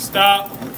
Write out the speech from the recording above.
Stop.